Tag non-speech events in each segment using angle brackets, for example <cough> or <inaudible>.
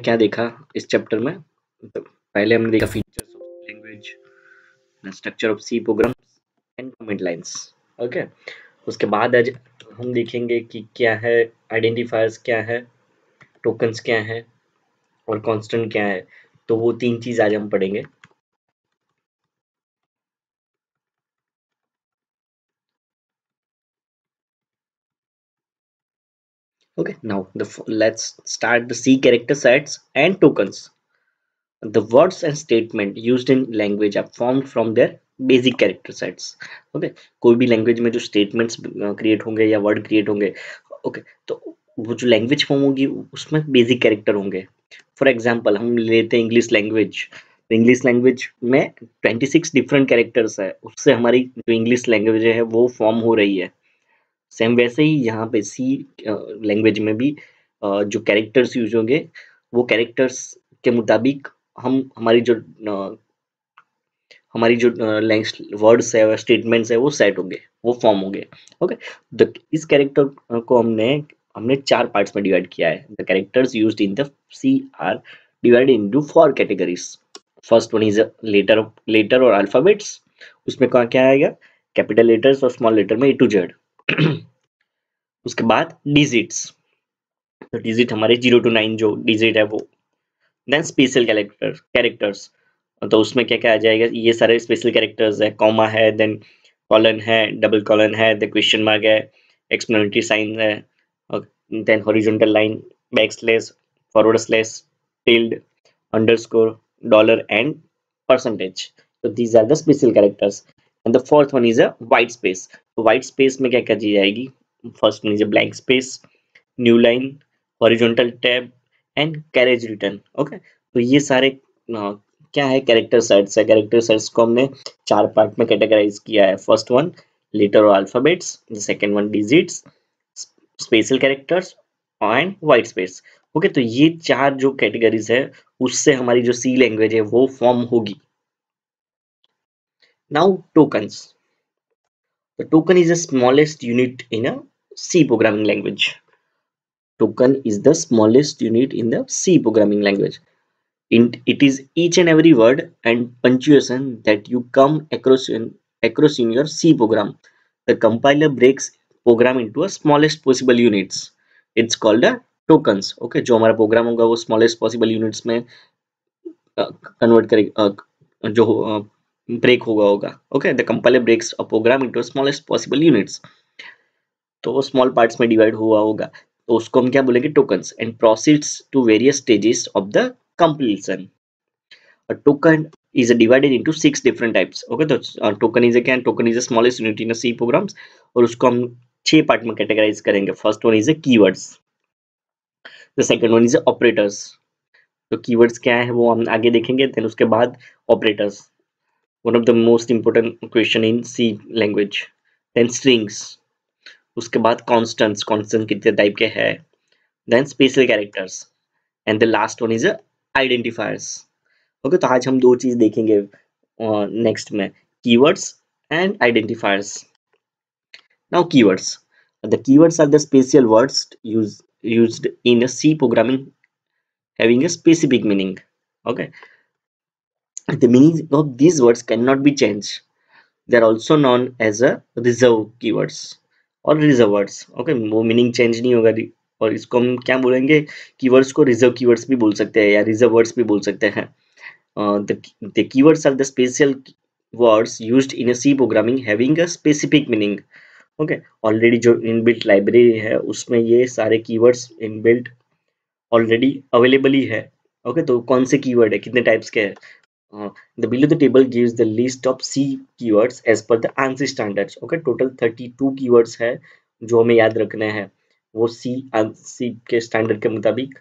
क्या देखा इस चैप्टर में? तो पहले हमने देखा features of language structure of C program and comment lines okay उसके बाद आज हम देखेंगे कि क्या है आइडेंटिफायर्स क्या है टोकन्स क्या है और कांस्टेंट क्या है तो वो तीन चीज़ आज हम पढ़ेंगे। Okay now the let's start the c character sets and tokens. The words and statement used in language are formed from their basic character sets okay कोई भी लैंग्वेज में जो स्टेटमेंट्स क्रिएट होंगे या वर्ड क्रिएट होंगे okay okay, तो वो जो लैंग्वेज फॉर्म होगी उसमें बेसिक कैरेक्टर होंगे. फॉर एग्जांपल हम लेते हैं इंग्लिश लैंग्वेज इंग्लिश लैंग्वेज में 26 डिफरेंट कैरेक्टर्स है. उससे हमारी जो इंग्लिश लैंग्वेज है वो फॉर्म हो रही है. सेम वैसे ही यहाँ पे सी लैंग्वेज में भी जो कैरेक्टर्स यूज़ होंगे, वो कैरेक्टर्स के मुताबिक हम, हमारी जो हमारी जो वर्ड्स है स्टेटमेंट्स है, वो सेट होंगे, वो फॉर्म होंगे ओके द इस कैरेक्टर को हमने हमने चार पार्ट्स में डिवाइड किया है। The characters use in the C are divided into four categories first one is letter letter और अल्फाबेट्स उसमें कहा क्या आएगा? कैपिटल लेटर्स और स्मॉल लेटर में ए टू जेड <clears throat> उसके बाद डिजिट्स तो डिजिट हमारे ज़ीरो टू नाइन जो डिजिट है वो। देन स्पेशल कैरेक्टर कैरेक्टर्स तो उसमें क्या क्या आ जाएगा? ये सारे स्पेशल कैरेक्टर्स है। कॉमा है देन कॉलन है डबल कॉलन है द क्वेश्चन मार्क है एक्सप्लेनेटरी साइन है then horizontal line back slash forward slash tilde underscore dollar and percentage तो these are the special characters and the fourth one is a white space white space में क्या क्या चीज़ आएगी? First a blank space new line horizontal tab and carriage return okay तो ये सारे uh, क्या है कैरेक्टर सेट्स है कैरेक्टर सेट्स को हमने चार पार्ट में कैटेगराइज किया है। फ़र्स्ट वन लेटर और alphabets second one digits special characters and white space okay तो ये चार जो कैटेगरीज है उससे हमारी जो सी लैंग्वेज है वो फॉर्म होगी। Now tokens The token is the smallest unit in a C programming language. Token is the smallest unit in the C programming language. In, it is each and every word and punctuation that you come across in, across in your C program. The compiler breaks program into a smallest possible units. It's called a tokens. Okay, जो हमारा program होगा वो smallest possible units में convert करेगा जो break होगा होगा okay the compiler breaks a program into smallest possible units तो वो स्मॉल पार्ट्स में डिवाइड हुआ होगा। तो उसको हम क्या बोलेंगे? Tokens and proceeds to various stages of the completion a token is divided into six different types, okay? तो टोकन इज़ क्या token is smallest unit in C programs और उसको हम छह पार्ट में कैटेगराइज करेंगे। First one is a keywords the second one is operators तो keywords क्या है? वो हम आगे देखेंगे देन उसके बाद operators one of the most important question in C language then strings उसके बाद constants constant कितने type के हैं then special characters and the last one is identifiers okay तो आज हम दो चीज देखेंगे next में keywords and identifiers now keywords the keywords are the special words used used in a C programming having a specific meaning okay The meaning of these words cannot be changed. They are also known as a reserve keywords और reserve words. Okay, वो meaning change नहीं होगा और इसको हम क्या बोलेंगे keywords को reserve keywords भी बोल सकते हैं या reserve words भी बोल सकते हैं uh, keywords are the special words used in a C programming having a specific meaning. Okay already जो इनबिल्ट लाइब्रेरी है उसमें ये सारे कीवर्ड्स इनबिल्ट ऑलरेडी अवेलेबल ही है ओके okay, तो कौन से कीवर्ड है कितने टाइप्स के हैं Uh, the below the table gives the list of C keywords as per the ANSI standards. Okay, total 32 keywords है जो हमें याद रखने हैं वो C ANSI के स्टैंडर्ड के मुताबिक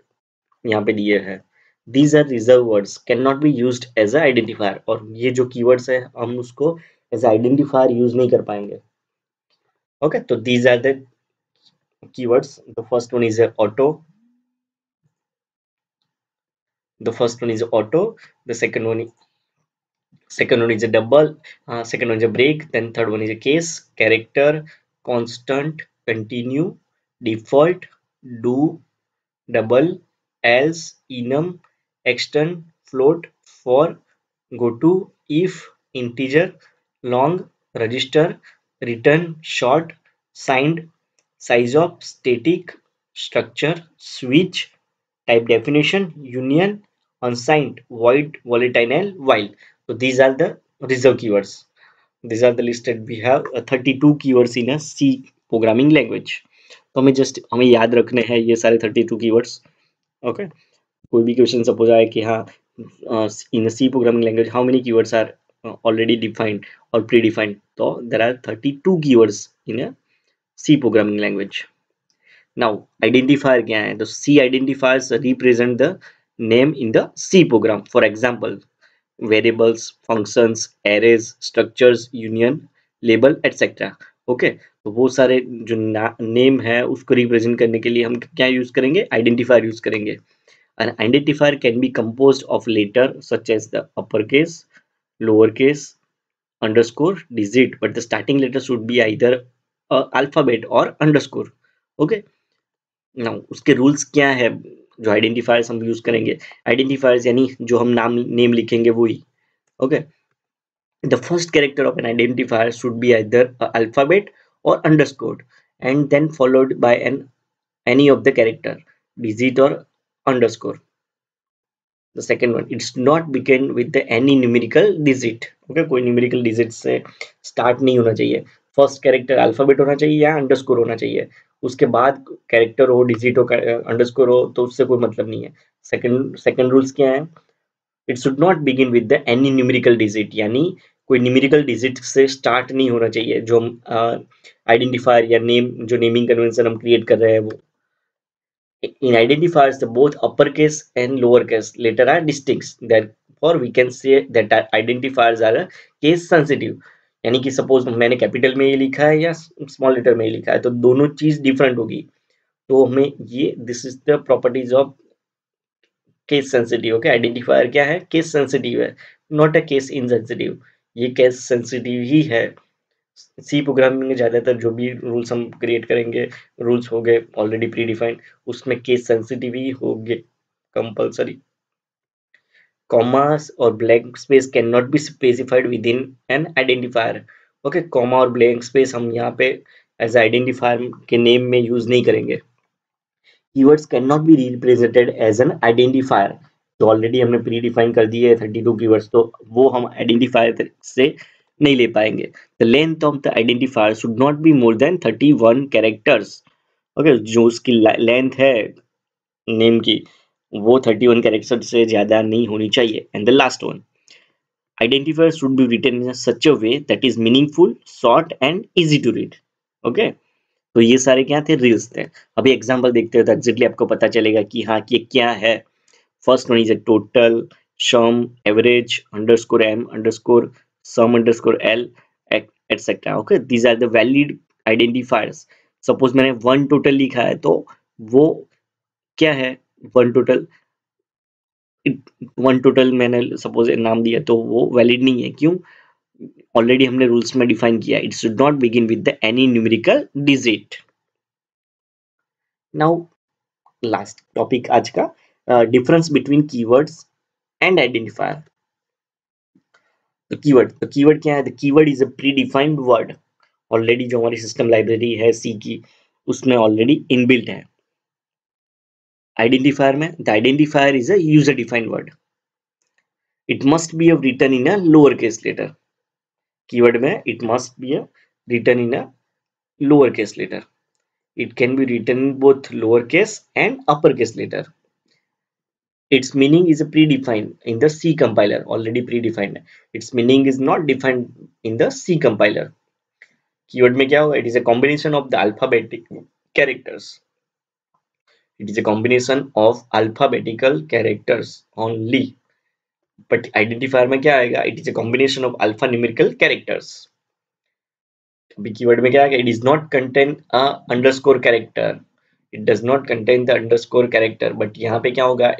यहाँ पे दिए हैं these are reserve words cannot be used as a identifier और ये जो keywords है हम उसको a identifier use नहीं कर पाएँगे okay तो these are the keywords the first one is a auto the first one is auto the second one second one is a double uh, second one is a break then third one is a case character constant continue default do double else enum extern float for goto if integer long register return short signed size of static structure switch type definition union unsigned void volatile while so these are the reserve keywords these are the listed we have uh, 32 keywords in a c programming language तो हमें just हमें याद रखने हैं ये सारे 32 keywords okay कोई भी क्वेश्चन सपोज़ आए कि हाँ in C programming language how many keywords are already defined or predefined so there are 32 keywords in a c programming language now identifier kya hai the c identifiers represent the name in the c program. For example, variables, functions, arrays, structures, union, label etc okay तो वो सारे जो name है, उसको represent करने के लिए हम क्या यूज़ करेंगे? आइडेंटिफायर यूज़ करेंगे। And identifier can be compose of letter such as the upper case lower case underscore digit but the starting letter should be either alphabet or underscore okay now उसके rules क्या है? जो identifiers हम use करेंगे। Identifiers यानी जो हम नाम नेम लिखेंगे वही। Okay the first character of an identifier should be either alphabet or underscore and then followed by an any of the character digit or underscore the second one it's not begin with any numerical digit okay कोई numerical digit से start नहीं होना चाहिए। First character alphabet होना चाहिए या underscore होना चाहिए। उसके बाद कैरेक्टर हो डिजिट हो अंडरस्कोर हो तो उससे कोई मतलब नहीं है। सेकंड सेकंड रूल्स क्या है? It should not begin with the any numerical digit यानी कोई न्यूमेरिकल डिजिट से स्टार्ट नहीं होना चाहिए, जो हम आइडेंटिफायर या नेम जो नेमिंग कन्वेंशन हम क्रिएट कर रहे हैं वो। In identifiers, the both uppercase and lowercase letter are distinct therefore we can say that identifiers are case sensitive यानी कि सपोज़ मैंने कैपिटल में ये लिखा है या स्मॉल लेटर में ये लिखा है तो दोनों चीज़ डिफरेंट होगी। तो हमें ये this is the properties of case sensitive okay identifier क्या है? केस सेंसिटिव है नॉट अ केस इनसेंसिटिव ये केस सेंसिटिव ही है। सी प्रोग्रामिंग में ज़्यादातर जो भी रूल्स हम क्रिएट करेंगे रूल्स हो गए ऑलरेडी प्री डिफाइंड उसमें केस सेंसिटिव ही होंगे compulsory blank space can not be specified within an identifier okay comma और ब्लैंक स्पेस हम यहाँ पे एज आइडेंटिफायर के नेम में यूज़ नहीं करेंगे। Keywords can not be represented as an identifier तो ऑलरेडी हमने प्री डिफाइन कर दिए थर्टी टू कीवर्ड्स तो वो हम आइडेंटिफायर से नहीं ले पाएँगे। The length of the identifier should not be more than thirty one characters okay जो उसकी लेंथ है नेम की वो थर्टी वन कैरेक्टर से ज़्यादा नहीं होनी चाहिए। And the last one identifier should be written in such a way that is meaningful short and easy to read okay तो ये सारे क्या थे? रील्स थे। अभी एग्जांपल देखते हो तो एग्जैक्टली आपको पता चलेगा कि हाँ ये क्या है। First one is a total sum average underscore M underscore sum underscore l etc okay? These are the valid identifiers. Suppose मैंने वन टोटल लिखा है तो वो क्या है? वन टोटल वन टोटल मैंने सपोज़ नाम दिया तो वो वैलिड नहीं है। क्यों? ऑलरेडी हमने रूल्स में डिफाइन किया। It should not begin with the any numerical digit now last topic आज का difference between keywords and identifier keyword तो कीवर्ड क्या है? Keyword is a predefined word already जो हमारी सिस्टम लाइब्रेरी है सी की, उसमें ऑलरेडी इनबिल्ट है। identifier mein the identifier is a user defined word. It must be written in a lowercase letter. Keyword mein it must be written in a lowercase letter. It can be written in both lowercase and uppercase letter. Its meaning is predefined in the C compiler already predefined. Its meaning is not defined in the C compiler. Keyword mein kya hoga it is a combination of the alphabetic characters. It is a combination of alphabetical characters only but identifier में क्या आएगा it is a combination of alphanumerical characters अभी keyword में क्या आएगा it is not contain a underscore character it does not contain the underscore character but यहाँ पे क्या होगा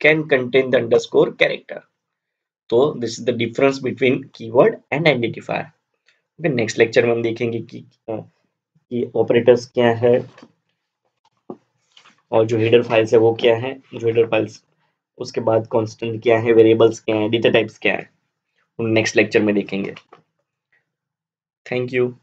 can contain the underscore character. So this is the difference between keyword and identifier. Okay, next lecture में हम देखेंगे कि, operators क्या है और जो हेडर फाइल्स है वो क्या है? जो हेडर फाइल्स उसके बाद कॉन्स्टेंट क्या है? वेरिएबल्स क्या है? डेटा टाइप्स क्या है? नेक्स्ट लेक्चर में देखेंगे। Thank you